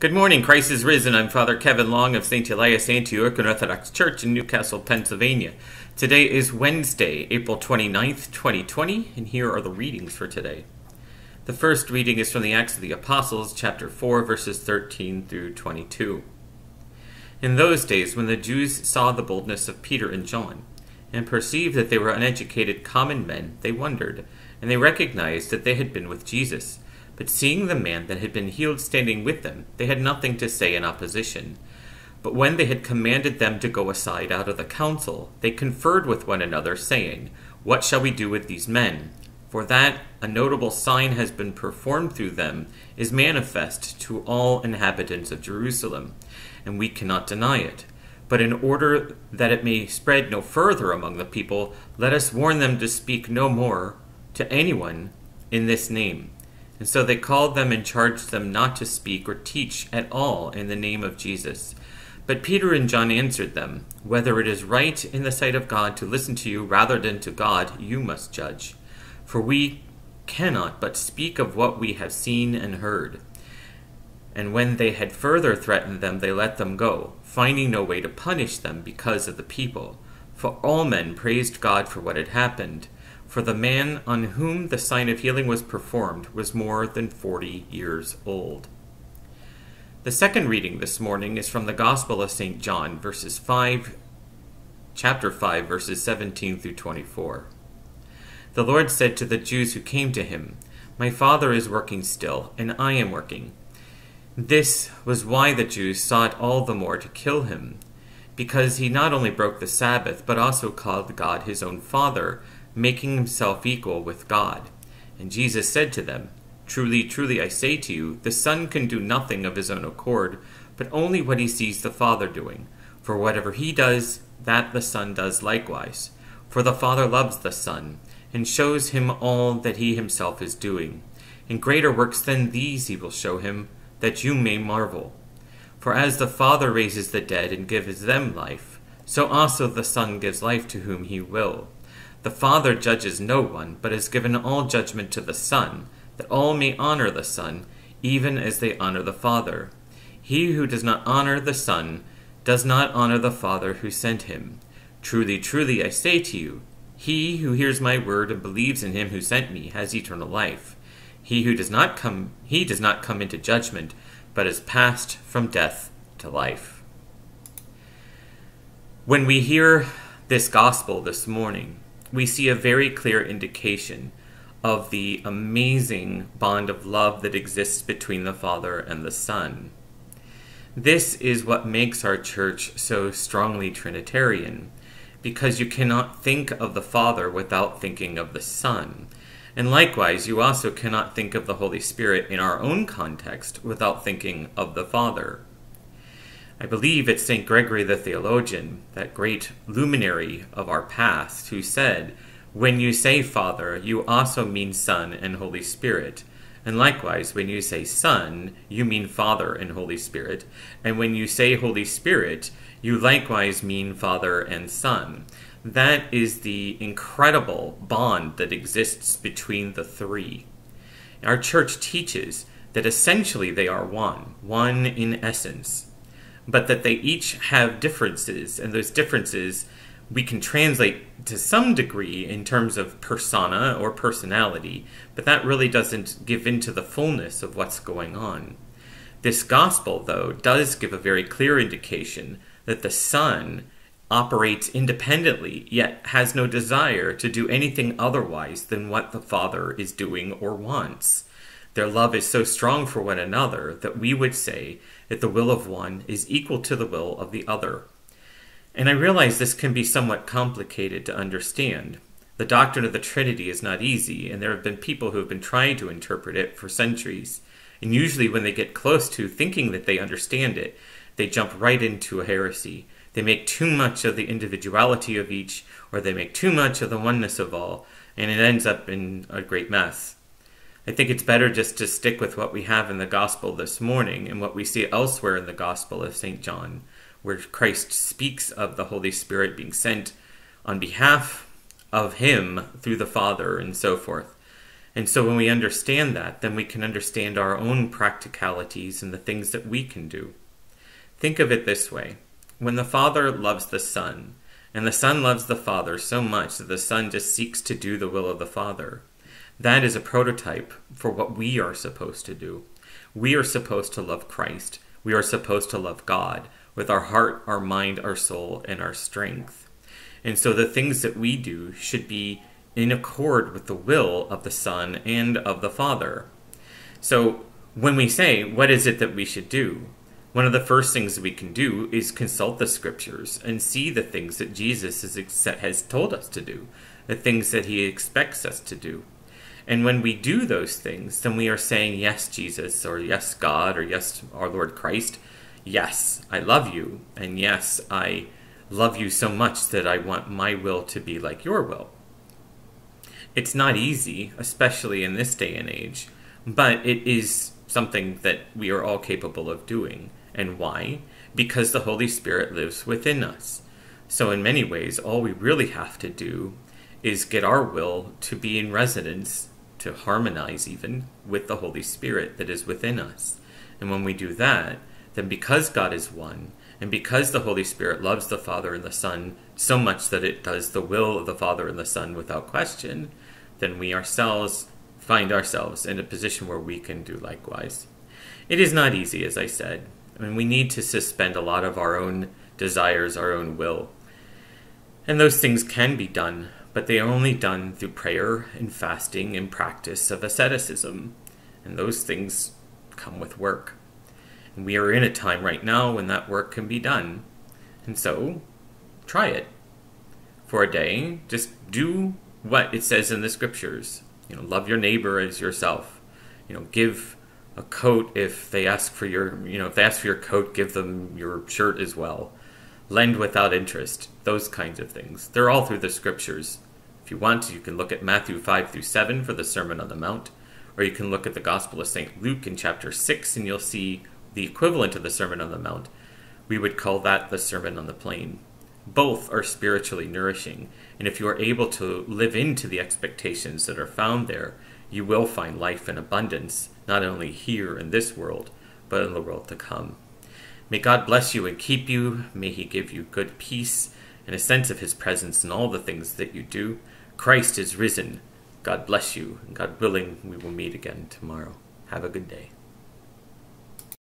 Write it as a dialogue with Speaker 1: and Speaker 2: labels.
Speaker 1: Good morning, Christ is risen. I'm Father Kevin Long of St. Elias Antiochian Orthodox Church in New Castle, Pennsylvania. Today is Wednesday, April 29th, 2020, and here are the readings for today. The first reading is from the Acts of the Apostles, chapter 4, verses 13 through 22. In those days, when the Jews saw the boldness of Peter and John, and perceived that they were uneducated common men, they wondered, and they recognized that they had been with Jesus. But seeing the man that had been healed standing with them, they had nothing to say in opposition. But when they had commanded them to go aside out of the council, they conferred with one another, saying, What shall we do with these men? For that a notable sign has been performed through them is manifest to all inhabitants of Jerusalem, and we cannot deny it. But in order that it may spread no further among the people, let us warn them to speak no more to anyone in this name. And so they called them and charged them not to speak or teach at all in the name of Jesus. But Peter and John answered them, Whether it is right in the sight of God to listen to you rather than to God, you must judge. For we cannot but speak of what we have seen and heard. And when they had further threatened them, they let them go, finding no way to punish them because of the people. For all men praised God for what had happened for the man on whom the sign of healing was performed was more than forty years old. The second reading this morning is from the Gospel of St. John, verses 5, chapter 5, verses 17 through 24. The Lord said to the Jews who came to him, My Father is working still, and I am working. This was why the Jews sought all the more to kill him, because he not only broke the Sabbath, but also called God his own Father making himself equal with God. And Jesus said to them, Truly, truly, I say to you, the Son can do nothing of his own accord, but only what he sees the Father doing. For whatever he does, that the Son does likewise. For the Father loves the Son, and shows him all that he himself is doing. And greater works than these he will show him, that you may marvel. For as the Father raises the dead and gives them life, so also the Son gives life to whom he will. The Father judges no one, but has given all judgment to the Son, that all may honor the Son, even as they honor the Father. He who does not honor the Son does not honor the Father who sent him. Truly, truly, I say to you, he who hears my word and believes in him who sent me has eternal life. He who does not come he does not come into judgment, but is passed from death to life. When we hear this gospel this morning, we see a very clear indication of the amazing bond of love that exists between the Father and the Son. This is what makes our church so strongly Trinitarian, because you cannot think of the Father without thinking of the Son. And likewise, you also cannot think of the Holy Spirit in our own context without thinking of the Father. I believe it's St. Gregory the theologian, that great luminary of our past, who said, When you say Father, you also mean Son and Holy Spirit. And likewise, when you say Son, you mean Father and Holy Spirit. And when you say Holy Spirit, you likewise mean Father and Son. That is the incredible bond that exists between the three. Our church teaches that essentially they are one, one in essence but that they each have differences, and those differences we can translate to some degree in terms of persona or personality, but that really doesn't give into the fullness of what's going on. This gospel, though, does give a very clear indication that the Son operates independently, yet has no desire to do anything otherwise than what the Father is doing or wants. Their love is so strong for one another that we would say that the will of one is equal to the will of the other. And I realize this can be somewhat complicated to understand. The doctrine of the Trinity is not easy, and there have been people who have been trying to interpret it for centuries. And usually, when they get close to thinking that they understand it, they jump right into a heresy. They make too much of the individuality of each, or they make too much of the oneness of all, and it ends up in a great mess. I think it's better just to stick with what we have in the gospel this morning and what we see elsewhere in the gospel of St. John, where Christ speaks of the Holy Spirit being sent on behalf of him through the Father and so forth. And so when we understand that, then we can understand our own practicalities and the things that we can do. Think of it this way when the Father loves the Son, and the Son loves the Father so much that the Son just seeks to do the will of the Father, that is a prototype for what we are supposed to do. We are supposed to love Christ. We are supposed to love God with our heart, our mind, our soul, and our strength. And so the things that we do should be in accord with the will of the Son and of the Father. So when we say, what is it that we should do? One of the first things we can do is consult the scriptures and see the things that Jesus has told us to do, the things that he expects us to do. And when we do those things, then we are saying, Yes, Jesus, or Yes, God, or Yes, our Lord Christ. Yes, I love you. And yes, I love you so much that I want my will to be like your will. It's not easy, especially in this day and age, but it is something that we are all capable of doing. And why? Because the Holy Spirit lives within us. So, in many ways, all we really have to do is get our will to be in residence, to harmonize even with the Holy Spirit that is within us. And when we do that, then because God is one, and because the Holy Spirit loves the Father and the Son so much that it does the will of the Father and the Son without question, then we ourselves find ourselves in a position where we can do likewise. It is not easy, as I said. I mean, we need to suspend a lot of our own desires, our own will. And those things can be done, but they are only done through prayer and fasting and practice of asceticism. And those things come with work. And we are in a time right now when that work can be done. And so, try it. For a day, just do what it says in the scriptures. You know, love your neighbor as yourself. You know, give a coat if they ask for your, you know, if they ask for your coat, give them your shirt as well. Lend without interest. Those kinds of things. They're all through the scriptures. If you want, you can look at Matthew 5 through 7 for the Sermon on the Mount, or you can look at the Gospel of St. Luke in chapter 6 and you'll see the equivalent of the Sermon on the Mount. We would call that the Sermon on the Plain. Both are spiritually nourishing, and if you are able to live into the expectations that are found there, you will find life in abundance, not only here in this world, but in the world to come. May God bless you and keep you. May He give you good peace and a sense of His presence in all the things that you do. Christ is risen. God bless you, and God willing, we will meet again tomorrow. Have a good day.